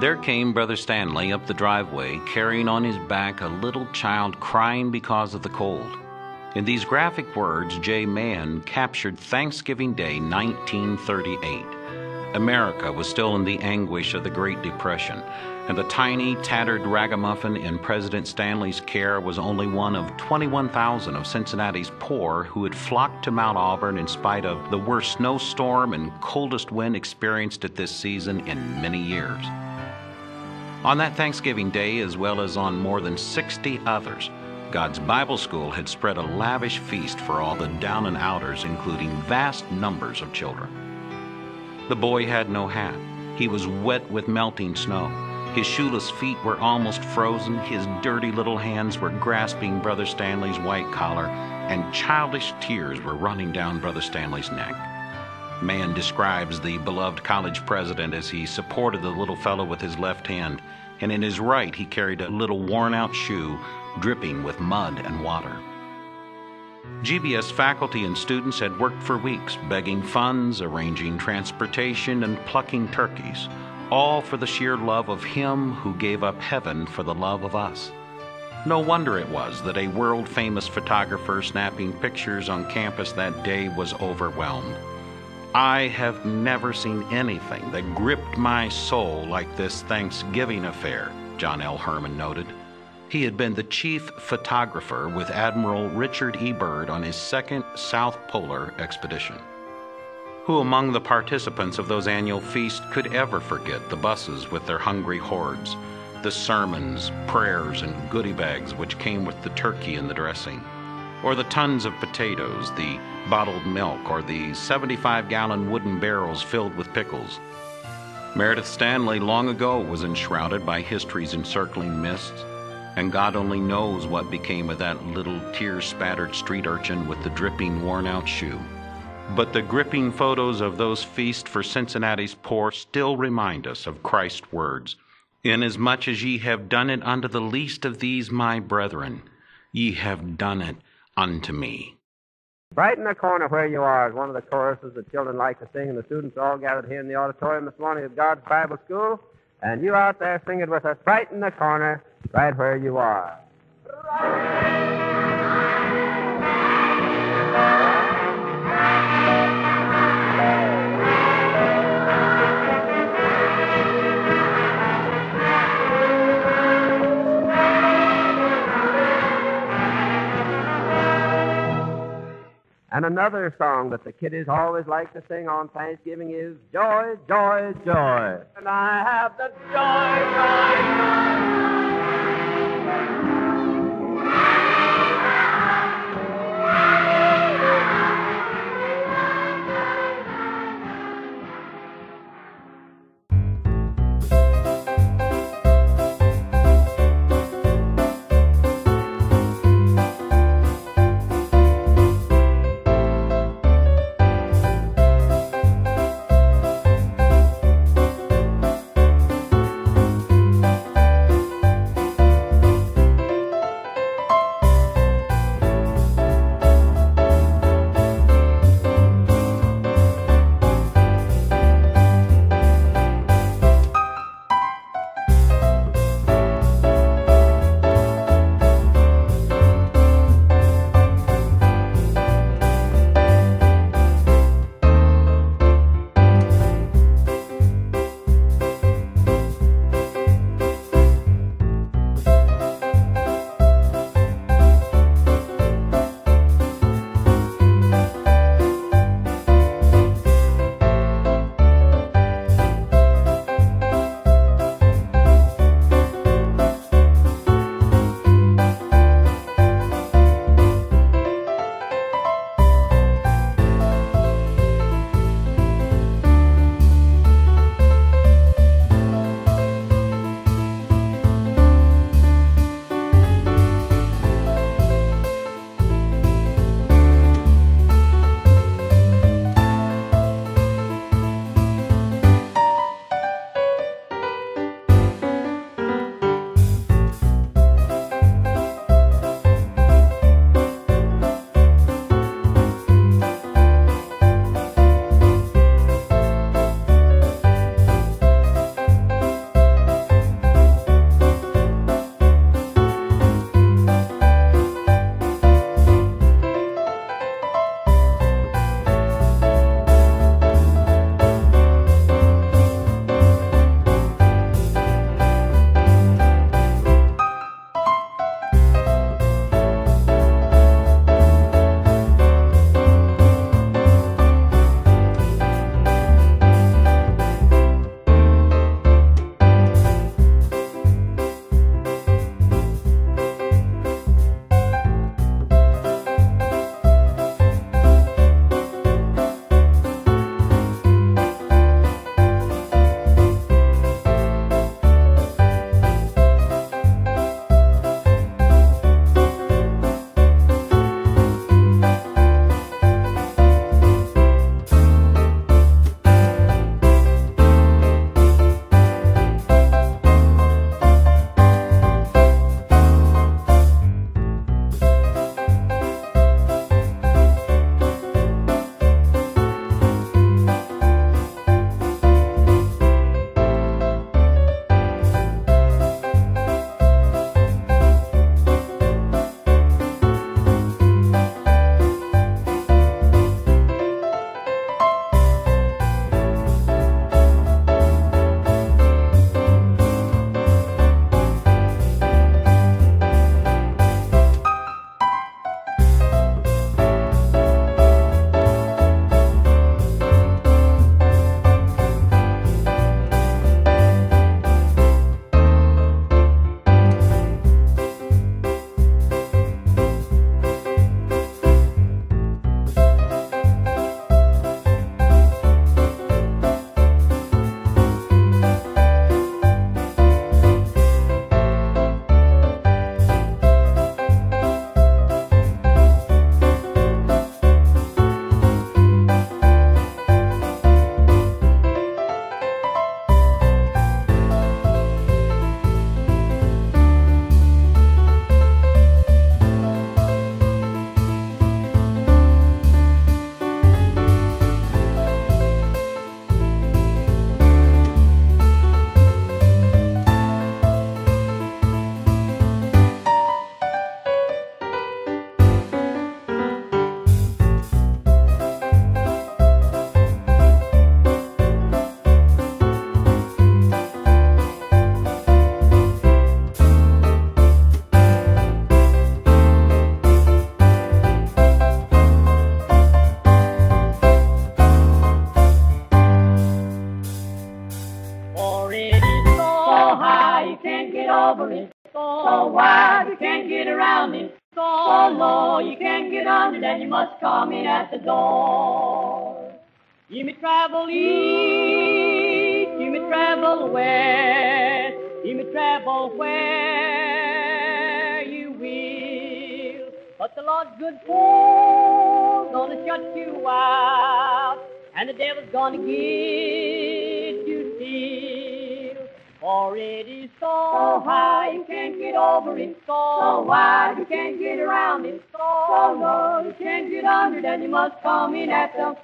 There came Brother Standley up the driveway, carrying on his back a little child crying because of the cold. In these graphic words, J. Mann captured Thanksgiving Day 1938. America was still in the anguish of the Great Depression, and the tiny, tattered ragamuffin in President Standley's care was only one of 21,000 of Cincinnati's poor who had flocked to Mount Auburn in spite of the worst snowstorm and coldest wind experienced at this season in many years. On that Thanksgiving Day, as well as on more than 60 others, God's Bible School had spread a lavish feast for all the down and outers, including vast numbers of children. The boy had no hat. He was wet with melting snow. His shoeless feet were almost frozen. His dirty little hands were grasping Brother Standley's white collar, and childish tears were running down Brother Standley's neck. Mann describes the beloved college president as he supported the little fellow with his left hand, and in his right he carried a little worn out shoe dripping with mud and water. GBS faculty and students had worked for weeks, begging funds, arranging transportation, and plucking turkeys, all for the sheer love of Him who gave up heaven for the love of us. No wonder it was that a world famous photographer snapping pictures on campus that day was overwhelmed. I have never seen anything that gripped my soul like this Thanksgiving affair, John L. Herman noted. He had been the chief photographer with Admiral Richard E. Byrd on his second South Polar expedition. Who among the participants of those annual feasts could ever forget the buses with their hungry hordes, the sermons, prayers, and goodie bags which came with the turkey and the dressing? Or the tons of potatoes, the bottled milk, or the 75 gallon wooden barrels filled with pickles. Meredith Standley long ago was enshrouded by history's encircling mists, and God only knows what became of that little tear spattered street urchin with the dripping, worn out shoe. But the gripping photos of those feasts for Cincinnati's poor still remind us of Christ's words Inasmuch as ye have done it unto the least of these my brethren, ye have done it unto me. Right in the corner where you are is one of the choruses that children like to sing, and the students all gathered here in the auditorium this morning at God's Bible School. And you out there sing it with us right in the corner, right where you are. And another song that the kiddies always like to sing on Thanksgiving is Joy, Joy, Joy. And I have the joy, joy, joy. You may travel east, you may travel west, you may travel where you will. But the Lord's good pull's gonna shut you out, and the devil's gonna get you still. For it is so high you can't get over it, so wide you can't get around it, so low you can't get under, then you must come in at the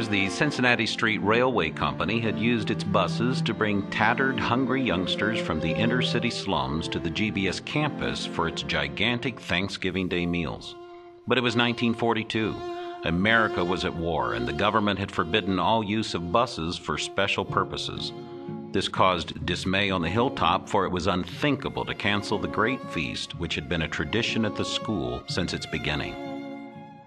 years, the Cincinnati Street Railway Company had used its buses to bring tattered, hungry youngsters from the inner city slums to the GBS campus for its gigantic Thanksgiving Day meals. But it was 1942. America was at war, and the government had forbidden all use of buses for special purposes. This caused dismay on the hilltop, for it was unthinkable to cancel the great feast which had been a tradition at the school since its beginning.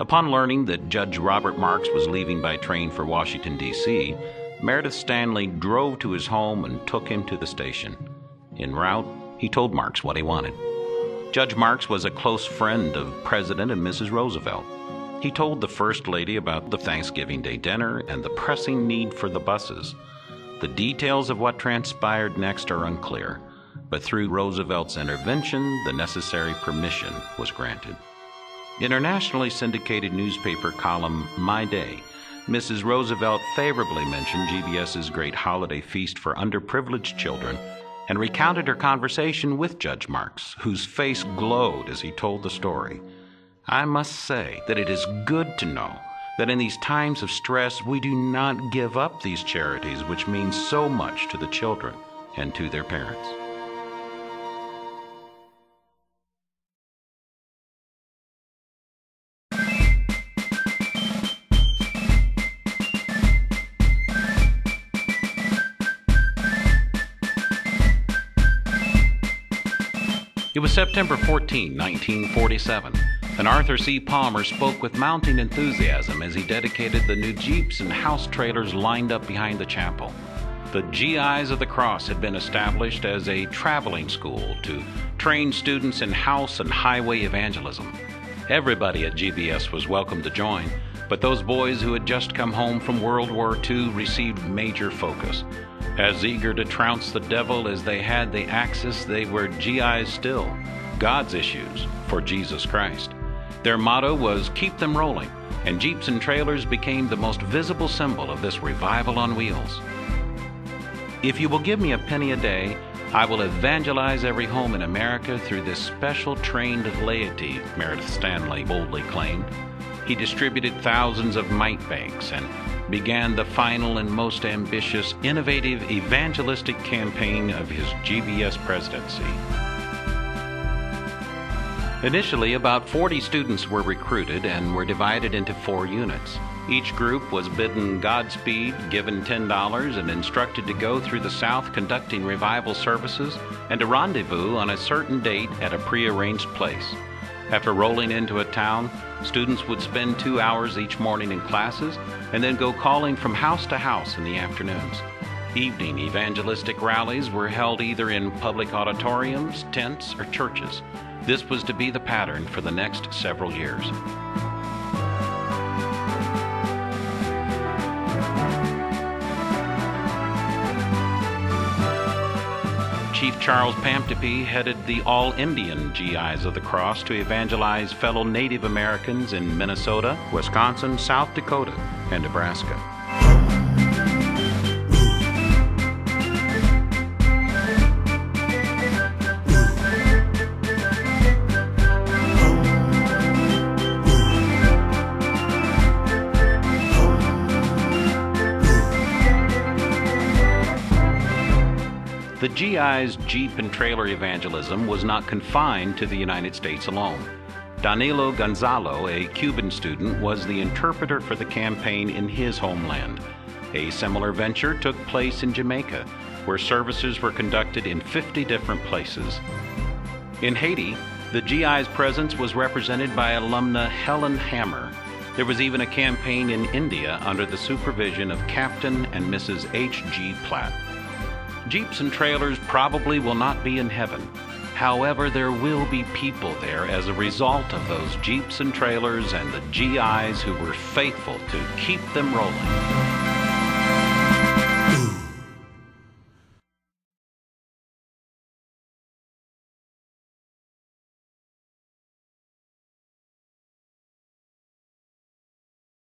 Upon learning that Judge Robert Marx was leaving by train for Washington, D.C., Meredith Standley drove to his home and took him to the station. En route, he told Marx what he wanted. Judge Marx was a close friend of President and Mrs. Roosevelt. He told the First Lady about the Thanksgiving Day dinner and the pressing need for the buses. The details of what transpired next are unclear, but through Roosevelt's intervention, the necessary permission was granted. In her nationally syndicated newspaper column, My Day, Mrs. Roosevelt favorably mentioned GBS's great holiday feast for underprivileged children and recounted her conversation with Judge Marx, whose face glowed as he told the story. I must say that it is good to know that in these times of stress, we do not give up these charities which mean so much to the children and to their parents. It was September 14, 1947, and Arthur C. Palmer spoke with mounting enthusiasm as he dedicated the new Jeeps and house trailers lined up behind the chapel. The GIs of the Cross had been established as a traveling school to train students in house and highway evangelism. Everybody at GBS was welcome to join, but those boys who had just come home from World War II received major focus. As eager to trounce the devil as they had the Axis, they were GIs still, God's issues for Jesus Christ. Their motto was Keep Them Rolling, and Jeeps and trailers became the most visible symbol of this revival on wheels. If you will give me a penny a day, I will evangelize every home in America through this special trained laity, Meredith Standley boldly claimed. He distributed thousands of mite banks and began the final and most ambitious, innovative evangelistic campaign of his GBS presidency. Initially, about 40 students were recruited and were divided into four units. Each group was bidden Godspeed, given $10, and instructed to go through the South conducting revival services and to rendezvous on a certain date at a prearranged place. After rolling into a town, students would spend two hours each morning in classes and then go calling from house to house in the afternoons. Evening evangelistic rallies were held either in public auditoriums, tents, or churches. This was to be the pattern for the next several years. Chief Charles Pamptepee headed the All Indian GIs of the Cross to evangelize fellow Native Americans in Minnesota, Wisconsin, South Dakota, and Nebraska. The GI's Jeep and trailer evangelism was not confined to the United States alone. Danilo Gonzalo, a Cuban student, was the interpreter for the campaign in his homeland. A similar venture took place in Jamaica, where services were conducted in 50 different places. In Haiti, the GI's presence was represented by alumna Helen Hammer. There was even a campaign in India under the supervision of Captain and Mrs. H.G. Platt. Jeeps and trailers probably will not be in heaven. However, there will be people there as a result of those Jeeps and trailers and the GIs who were faithful to keep them rolling.